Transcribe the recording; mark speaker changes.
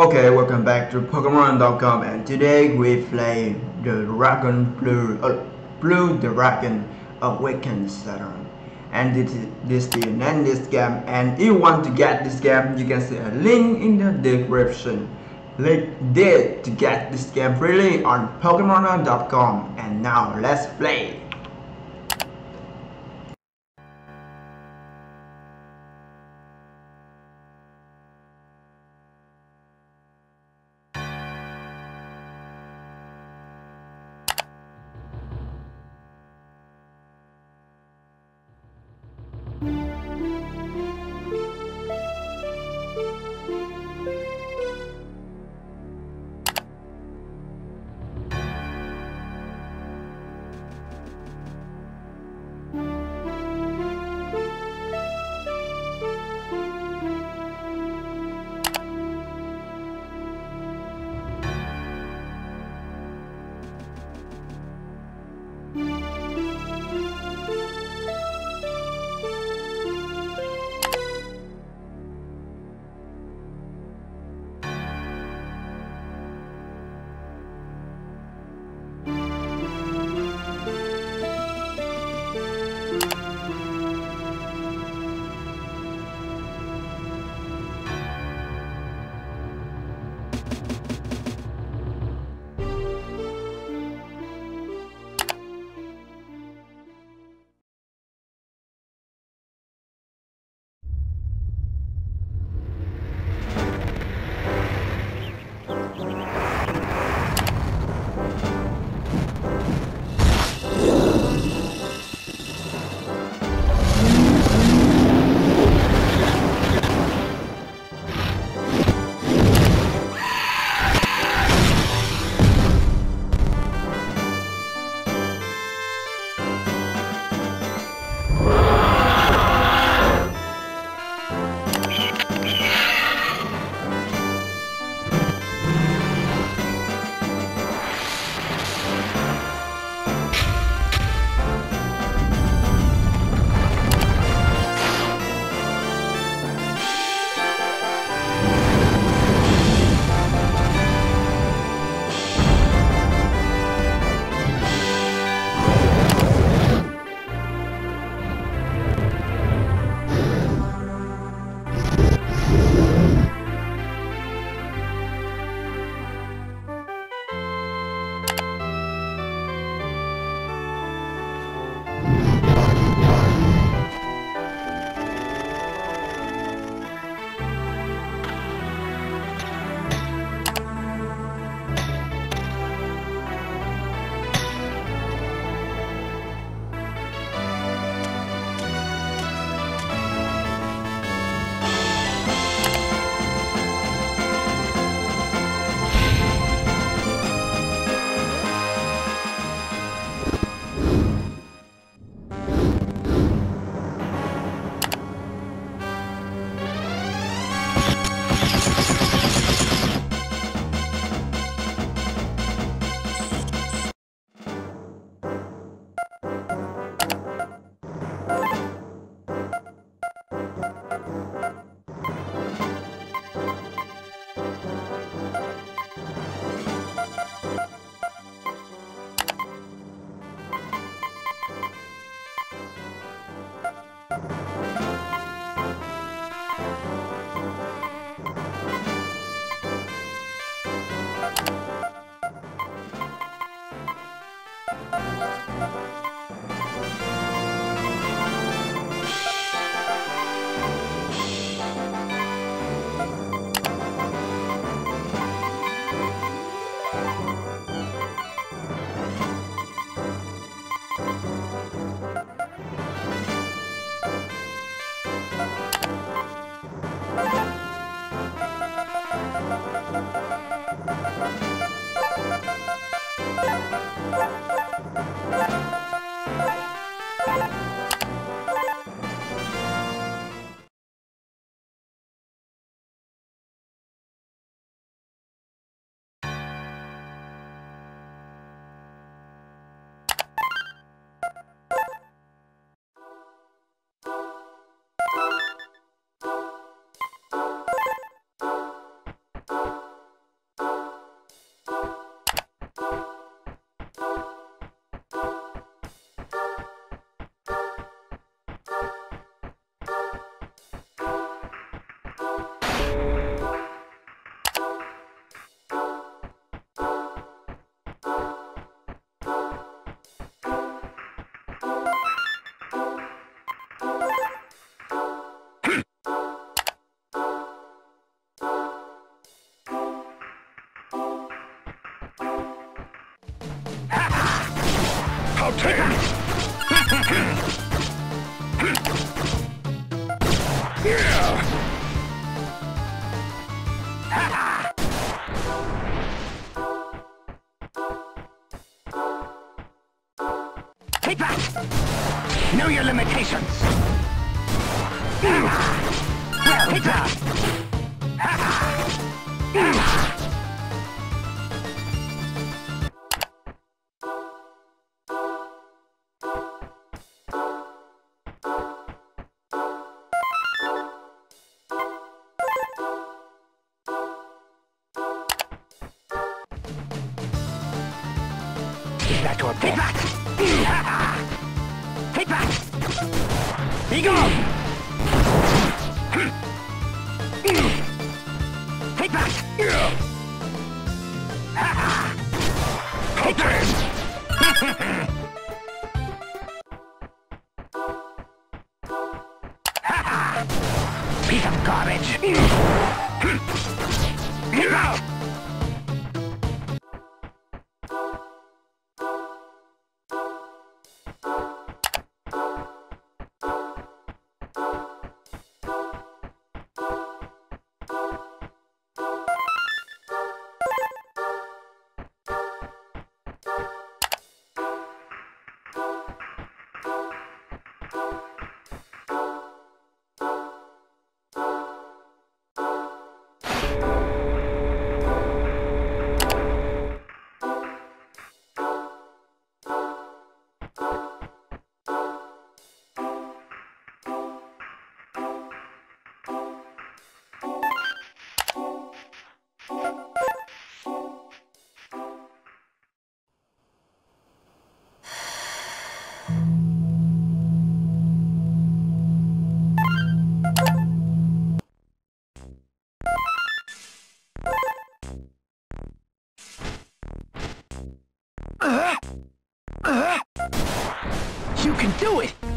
Speaker 1: Okay, welcome back to Pokemoner.com and today we play the Dragon Blue, uh, Blue Dragon Awakened Shadow. And this is this the this game and if you want to get this game you can see a link in the description. Click there to get this game freely on Pokemoner.com and now let's play.
Speaker 2: Or take that! Take that! Be gone! Take that! Take that! Piece of garbage! Get out! Can do it!